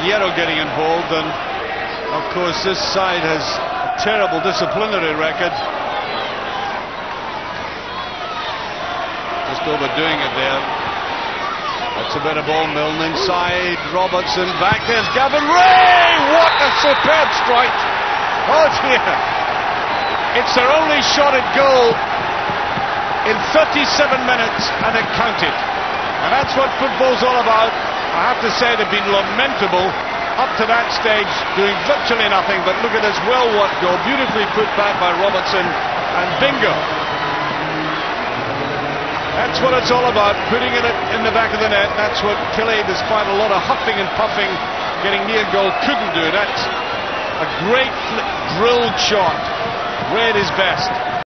Hierro getting involved, and of course this side has a terrible disciplinary record. Just overdoing it there. That's a bit of ball Milne inside. Robertson back. There's Gavin Rae! What a superb strike. Oh dear. It's their only shot at goal in 37 minutes and it counted. And that's what football's all about. I have to say they've been lamentable up to that stage, doing virtually nothing. But look at this well-worked goal, beautifully put back by Robertson, and bingo. That's what it's all about, putting it in the back of the net. That's what Kelly, despite a lot of huffing and puffing, getting near goal, couldn't do. That's a great drilled shot. Red is best.